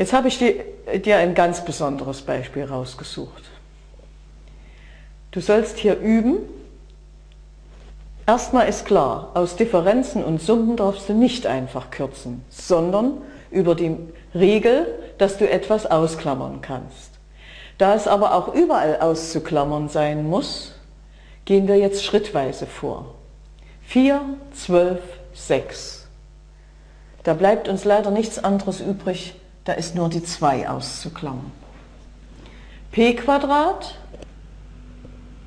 Jetzt habe ich dir ein ganz besonderes Beispiel rausgesucht. Du sollst hier üben. Erstmal ist klar, aus Differenzen und Summen darfst du nicht einfach kürzen, sondern über die Regel, dass du etwas ausklammern kannst. Da es aber auch überall auszuklammern sein muss, gehen wir jetzt schrittweise vor. 4, 12, 6. Da bleibt uns leider nichts anderes übrig, da ist nur die 2 auszuklammern. p Quadrat,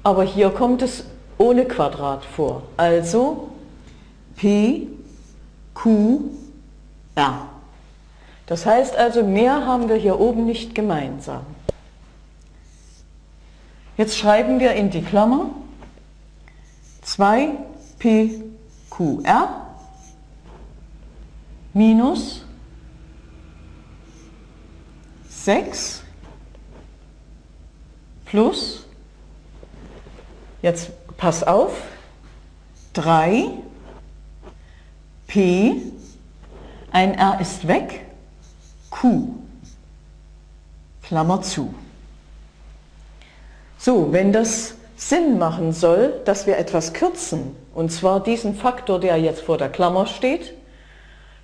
aber hier kommt es ohne Quadrat vor. Also p, q, r. Das heißt also, mehr haben wir hier oben nicht gemeinsam. Jetzt schreiben wir in die Klammer 2pqr minus 6 plus, jetzt pass auf, 3 p, ein r ist weg, q, Klammer zu. So, wenn das Sinn machen soll, dass wir etwas kürzen, und zwar diesen Faktor, der jetzt vor der Klammer steht,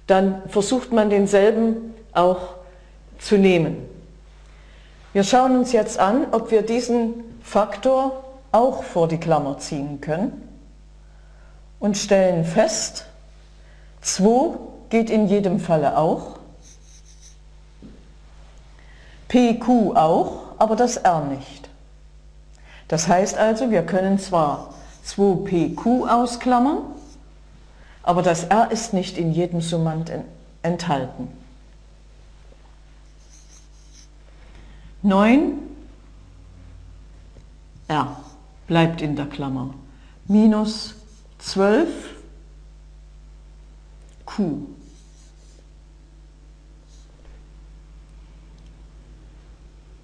dann versucht man denselben auch zu nehmen. Wir schauen uns jetzt an, ob wir diesen Faktor auch vor die Klammer ziehen können und stellen fest, 2 geht in jedem Falle auch, PQ auch, aber das R nicht. Das heißt also, wir können zwar 2pq ausklammern, aber das r ist nicht in jedem Summand enthalten. 9 r bleibt in der Klammer. Minus 12 q.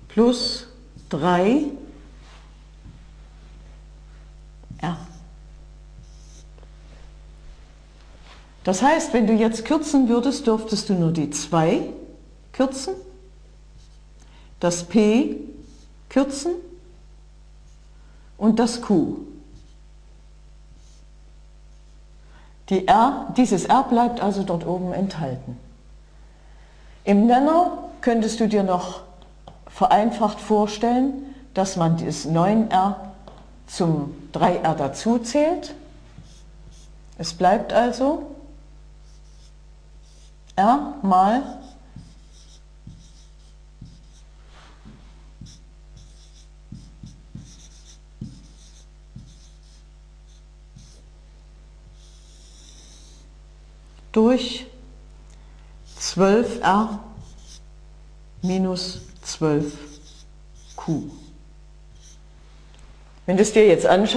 Plus 3 ja. Das heißt, wenn du jetzt kürzen würdest, dürftest du nur die 2 kürzen, das P kürzen und das Q. Die R, dieses R bleibt also dort oben enthalten. Im Nenner könntest du dir noch vereinfacht vorstellen, dass man das 9R zum 3r dazu zählt. Es bleibt also r mal durch 12r minus 12q. Wenn du es dir jetzt anschaust,